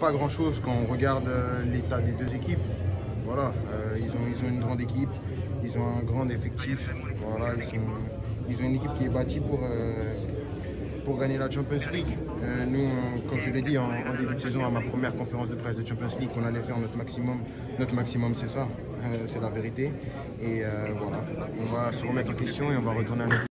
pas grand-chose quand on regarde euh, l'état des deux équipes. Voilà, euh, ils, ont, ils ont une grande équipe, ils ont un grand effectif. Voilà, ils, sont, ils ont une équipe qui est bâtie pour, euh, pour gagner la Champions League. Nous, comme je l'ai dit en, début de saison à ma première conférence de presse de Champions League, qu'on allait faire notre maximum. Notre maximum, c'est ça, c'est la vérité. Et voilà, on va se remettre en question et on va retourner à notre